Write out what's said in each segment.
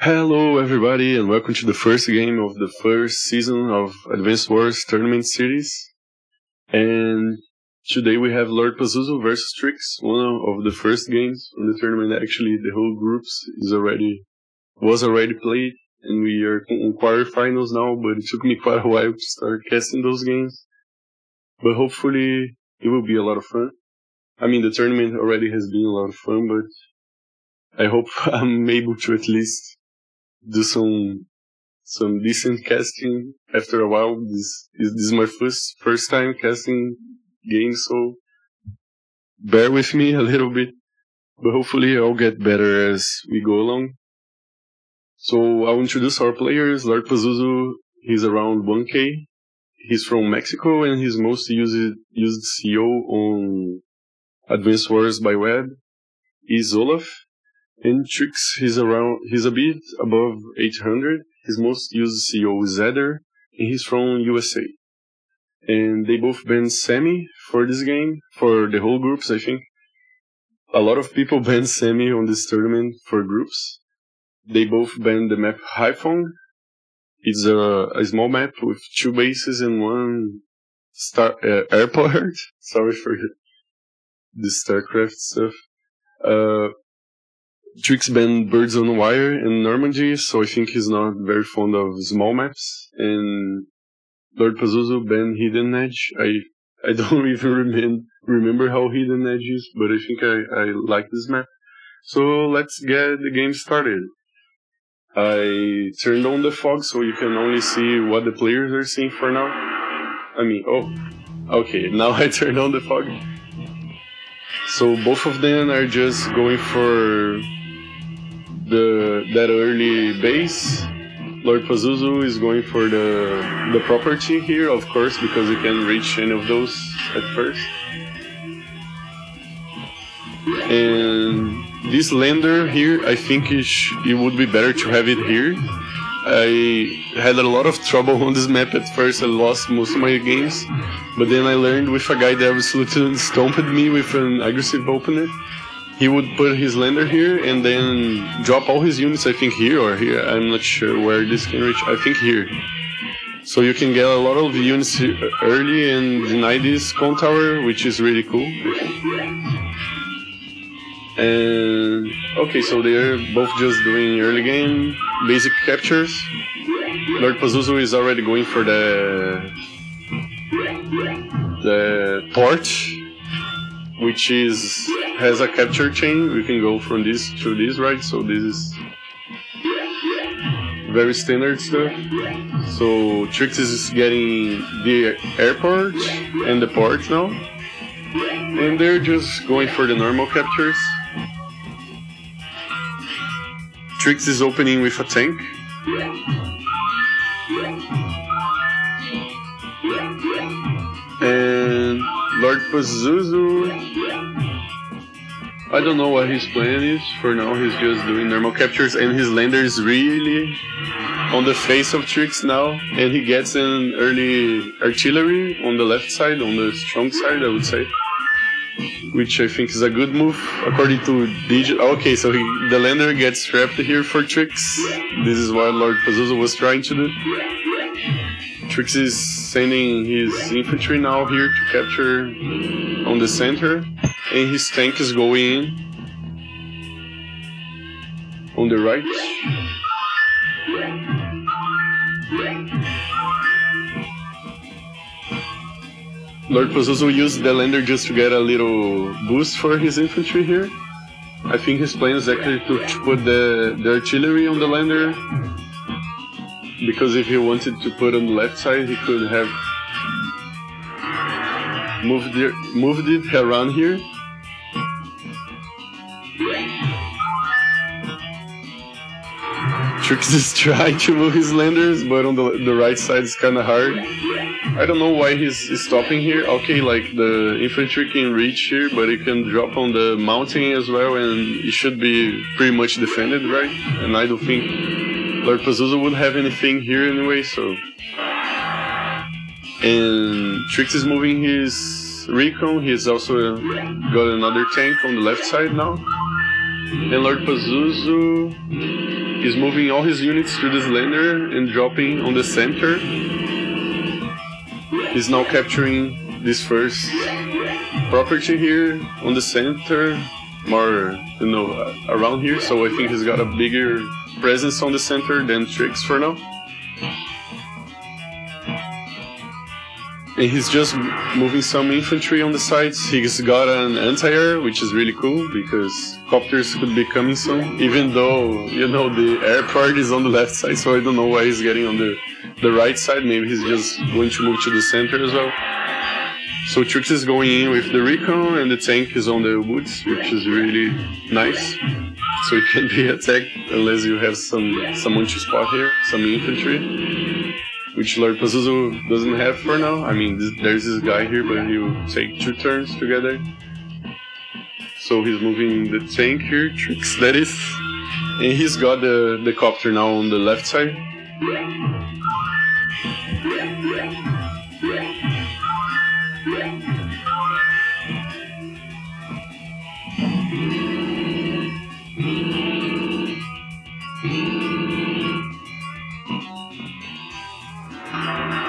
Hello, everybody, and welcome to the first game of the first season of Advanced Wars Tournament Series. And today we have Lord Pazuzu versus Trix, one of the first games in the tournament. Actually, the whole groups is already was already played, and we are in quarterfinals now. But it took me quite a while to start casting those games. But hopefully, it will be a lot of fun. I mean, the tournament already has been a lot of fun, but I hope I'm able to at least do some some decent casting after a while. This is this is my first first time casting games, so bear with me a little bit. But hopefully I'll get better as we go along. So I'll introduce our players. Lord Pazuzu, he's around 1k. He's from Mexico and he's most used used CO on Advanced Wars by Web. Is Olaf, and Trix, he's around, he's a bit above 800. His most used CO is Adder, and he's from USA. And they both banned Sami for this game, for the whole groups, I think. A lot of people banned Sami on this tournament for groups. They both banned the map Haiphong. It's a, a small map with two bases and one star uh, airport. Sorry for the StarCraft stuff. Uh, Trix banned Birds on Wire in Normandy, so I think he's not very fond of small maps. And Lord Pazuzu banned Hidden Edge. I I don't even remember remember how Hidden Edge is, but I think I, I like this map. So let's get the game started. I turned on the fog so you can only see what the players are seeing for now. I mean, oh, okay, now I turned on the fog. So both of them are just going for the that early base. Lord Pazuzu is going for the the property here, of course, because he can reach any of those at first. And this lander here, I think it, it would be better to have it here. I had a lot of trouble on this map at first. I lost most of my games, but then I learned with a guy that absolutely stomped me with an aggressive opener he would put his lander here and then drop all his units, I think here or here. I'm not sure where this can reach. I think here. So you can get a lot of units early and deny this com tower, which is really cool. And okay, so they're both just doing early game basic captures. Lord Pazuzu is already going for the the port which is has a capture chain. We can go from this to this, right? So this is very standard stuff. So Trix is getting the airport and the port now. And they're just going for the normal captures. Trix is opening with a tank. And Lord Pazuzu. I don't know what his plan is. For now, he's just doing normal captures, and his lander is really on the face of Trix now. And he gets an early artillery on the left side, on the strong side, I would say. Which I think is a good move, according to DJ. Okay, so he, the lander gets trapped here for Trix. This is what Lord Pazuzu was trying to do. Trix is sending his infantry now here to capture on the center, and his tank is going in on the right. Lord Pazuzu used the lander just to get a little boost for his infantry here. I think his plan is actually to, put the, the artillery on the lander because if he wanted to put on the left side, he could have moved it, moved it around here. Trix is trying to move his landers, but on the, the right side is kind of hard. I don't know why he's, he's stopping here. Okay, like the infantry can reach here, but it can drop on the mountain as well, and it should be pretty much defended, right? And I don't think Lord Pazuzu wouldn't have anything here anyway, so. And Trix is moving his recon. He's also got another tank on the left side now. And Lord Pazuzu is moving all his units to this lander and dropping on the center. He's now capturing this first property here on the center, more, you know, around here. So I think he's got a bigger presence on the center than Trix for now. And he's just moving some infantry on the sides. He's got an anti-air, which is really cool because copters could be coming soon. Even though you know the air part is on the left side, so I don't know why he's getting on the the right side. Maybe he's just going to move to the center as well. So Trix is going in with the recon, and the tank is on the woods, which is really nice. So it can be attacked unless you have some someone to spot here, some infantry which Lord Pazuzu doesn't have for now. I mean, this, there's this guy here, but he'll take two turns together. So he's moving the tank here, Trix that is. And he's got the, the copter now on the left side.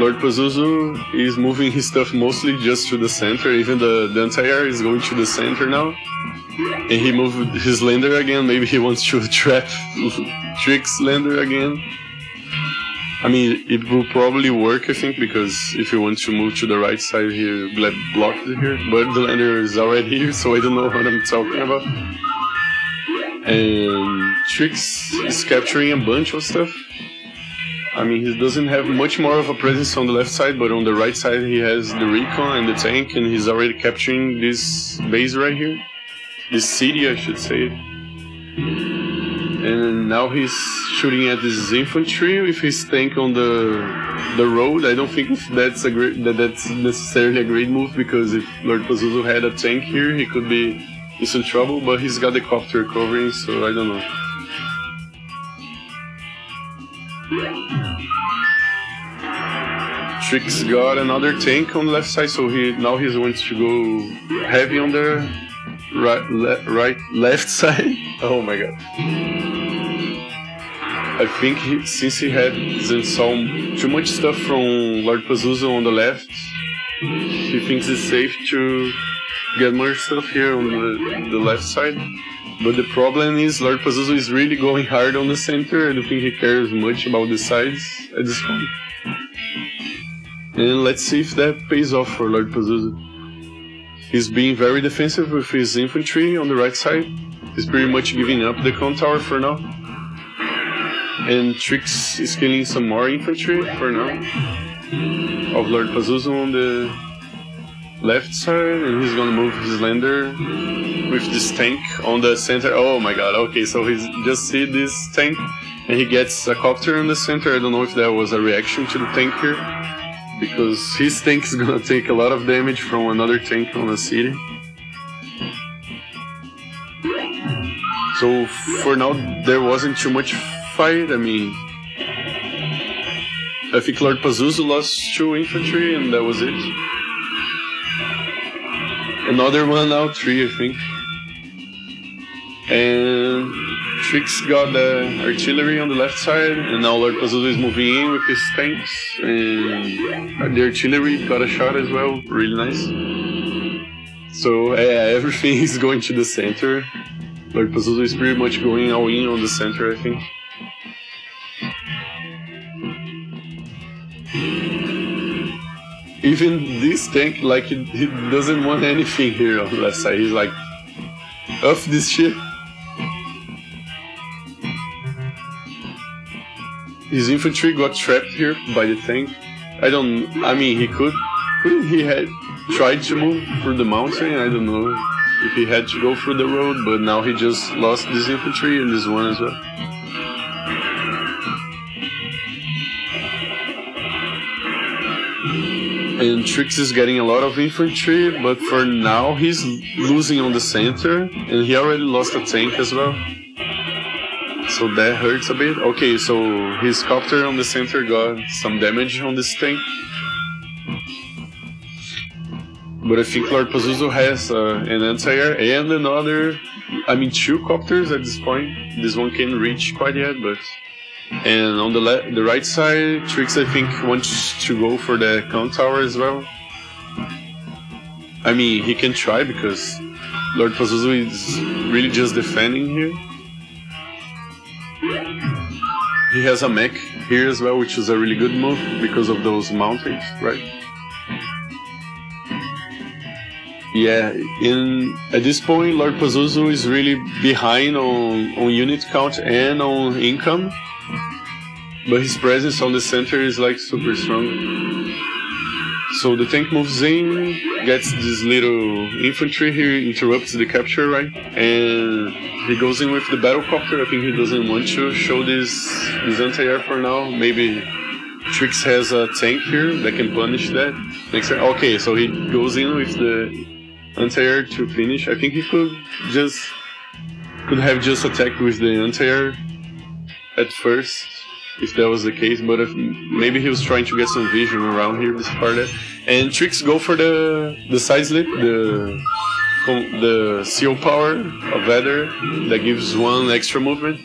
Lord Pazuzu is moving his stuff mostly just to the center. Even the, the anti-air is going to the center now. And he moved his lander again. Maybe he wants to trap Trix lander again. I mean, it will probably work, I think, because if you want to move to the right side here, get blocked here. But the lander is already here, so I don't know what I'm talking about. And Trix is capturing a bunch of stuff. I mean, he doesn't have much more of a presence on the left side, but on the right side he has the recon and the tank, and he's already capturing this base right here. This city, I should say. And now he's shooting at this infantry with his tank on the the road. I don't think that's a great that that's necessarily a great move because if Lord Pazuzu had a tank here, he could be in some trouble. But he's got the copter covering, so I don't know. Trix got another tank on the left side, so he now he wants to go heavy on the right, le, right, left side. Oh my god! I think he, since he had some too much stuff from Lord Pazuzu on the left, he thinks it's safe to get more stuff here on the, the left side. But the problem is Lord Pazuzu is really going hard on the center. I don't think he cares much about the sides at this point. And let's see if that pays off for Lord Pazuzu. He's being very defensive with his infantry on the right side. He's pretty much giving up the com tower for now. And Trix is killing some more infantry for now. Of Lord Pazuzu on the left side, and he's gonna move his lander with this tank on the center. Oh my god, okay, so he's just see this tank, and he gets a copter in the center. I don't know if that was a reaction to the tank here because his tank is gonna take a lot of damage from another tank on the city. So for now, there wasn't too much fight. I mean, I think Lord Pazuzu lost two infantry, and that was it. Another one now, three, I think. And Trix got the artillery on the left side, and now Lord Pazuzu is moving in with his tanks, and the artillery got a shot as well, really nice. So yeah, everything is going to the center. Lord Pazuzu is pretty much going all in on the center, I think. Even this tank, like, he, doesn't want anything here on the left side. He's like, off this shit. His infantry got trapped here by the tank. I don't. I mean, he could. Couldn't he had tried to move through the mountain? I don't know if he had to go through the road, but now he just lost this infantry and this one as well. And Trix is getting a lot of infantry, but for now he's losing on the center, and he already lost a tank as well. So that hurts a bit. Okay, so his copter on the center got some damage on this tank. but I think Lord Pazuzu has uh, an anti-air and another, I mean two copters at this point. This one can't reach quite yet, but and on the the right side, Trix I think wants to go for the com tower as well. I mean, he can try because Lord Pazuzu is really just defending here. He has a mech here as well, which is a really good move because of those mountains, right? Yeah, in at this point, Lord Pazuzu is really behind on, on unit count and on income, but his presence on the center is like super strong. So the tank moves in, gets this little infantry here, interrupts the capture, right? And he goes in with the battle copter. I think he doesn't want to show this this anti-air for now. Maybe Trix has a tank here that can punish that. Makes Okay, so he goes in with the anti-air to finish. I think he could just could have just attacked with the anti-air at first if that was the case, but if, maybe he was trying to get some vision around here, this part. And Trix go for the the side slip, the the CO power of Adder that gives one extra movement.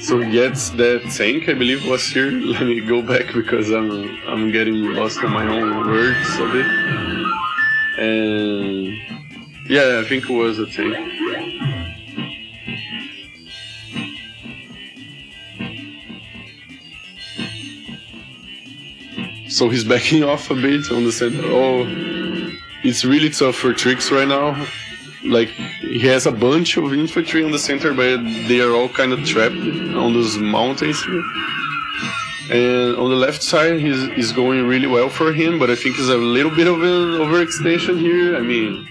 So he gets that tank, I believe, was here. Let me go back because I'm I'm getting lost in my own words a bit. And yeah, I think it was a tank. So he's backing off a bit on the center. Oh, it's really tough for Trix right now. Like he has a bunch of infantry on the center, but they are all kind of trapped on those mountains here. And on the left side, he's, going really well for him, but I think it's a little bit of an overextension here. I mean,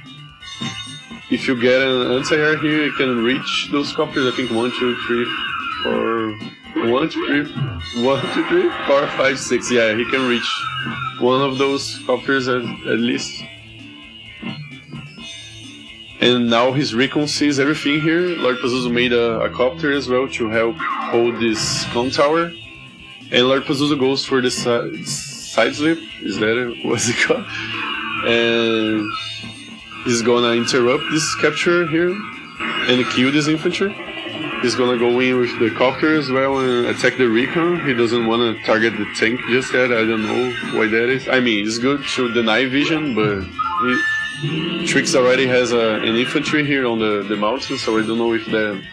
if you get an anti-air here, you can reach those copters. I think one, two, three, four, one, two, three, one, two, three, four, five, six. Yeah, he can reach one of those copters at, at least. And now his recon sees everything here. Lord Pazuzu made a, a copter as well to help hold this com tower. And Lord Pazuzu goes for the si- side slip. Is that? What's it called? And he's gonna interrupt this capture here and kill this infantry. He's gonna go in with the copter as well and attack the recon. He doesn't want to target the tank just yet. I don't know why that is. I mean, it's good to deny vision, but he, Trix already has a, an infantry here on the, the mountain, so I don't know if that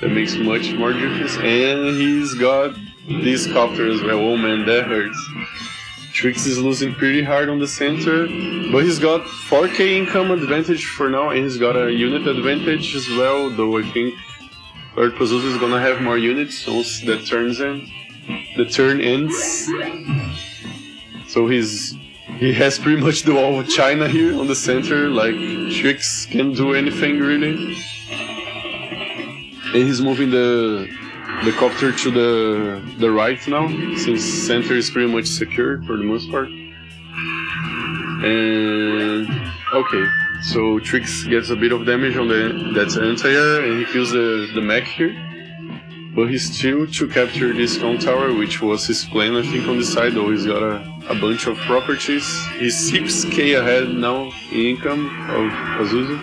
that makes much more difference. And he's got this copter as well. Oh man, that hurts. Trix is losing pretty hard on the center, but he's got 4k income advantage for now, and he's got a unit advantage as well, though I think Lord Pazuzu is gonna have more units once that turns in. The turn ends. So he's he has pretty much the wall of China here on the center, like Trix can't do anything really. And he's moving the the copter to the the right now, since center is pretty much secure for the most part. And okay, so Trix gets a bit of damage on the that's anti-air and he kills the, the mech here. But he's still to capture this com tower, which was his plan I think on the side, though he's got a, a bunch of properties. He's 6k ahead now in income of Pazuzu.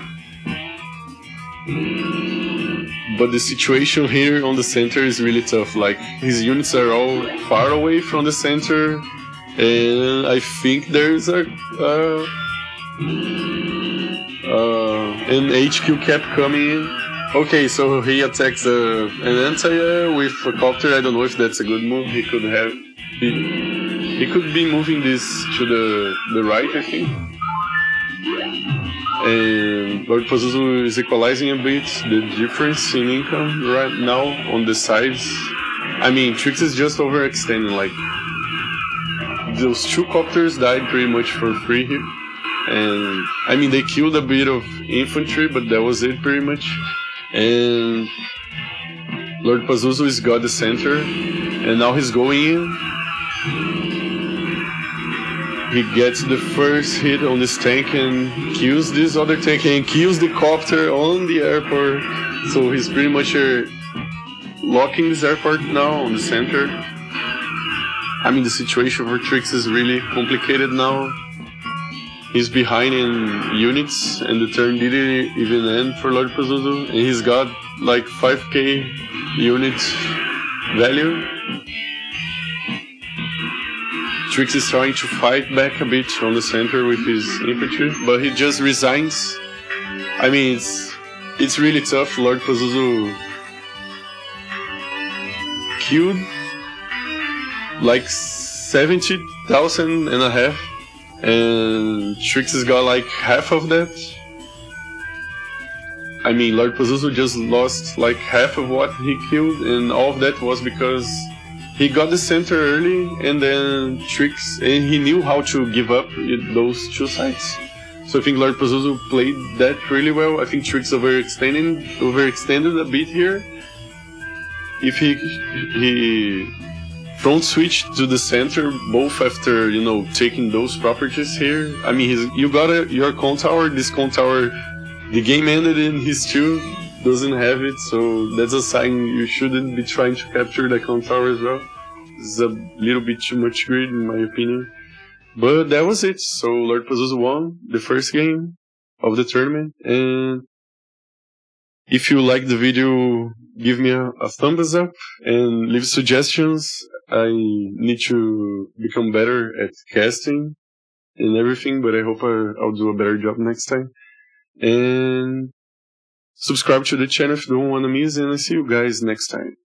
But the situation here on the center is really tough. Like his units are all far away from the center, and I think there's a, a uh, an HQ kept coming in. Okay, so he attacks uh, an anti-air with a copter. I don't know if that's a good move. He could have. He, he could be moving this to the the right, I think. And Lord Pazuzu is equalizing a bit the difference in income right now on the sides. I mean, Trix is just overextending. Like those two copters died pretty much for free here. And I mean, they killed a bit of infantry, but that was it pretty much. And Lord Pazuzu is got the center, and now he's going in. He gets the first hit on this tank and kills this other tank and kills the copter on the airport. So he's pretty much uh, locking this airport now on the center. I mean, the situation for Trix is really complicated now. He's behind in units, and the turn didn't even end for Lord Pazuzu, and he's got like 5k units value. Trix is trying to fight back a bit on the center with his infantry, but he just resigns. I mean, it's it's really tough. Lord Pazuzu killed like 70,000 and a half, and Trix has got like half of that. I mean, Lord Pazuzu just lost like half of what he killed, and all of that was because he got the center early, and then Trix, and he knew how to give up those two sides. So I think Lord Pazuzu played that really well. I think Trix overextending, overextended a bit here. If he he front switch to the center, both after you know taking those properties here. I mean, you got a, your com tower. This com tower, the game ended and he still doesn't have it. So that's a sign you shouldn't be trying to capture the com tower as well. It's a little bit too much greed, in my opinion. But that was it. So Lord Pazuzu won the first game of the tournament, and if you like the video, give me a, a thumbs up and leave suggestions. I need to become better at casting and everything, but I hope I, I'll do a better job next time. And subscribe to the channel if you don't want to miss, and I'll see you guys next time.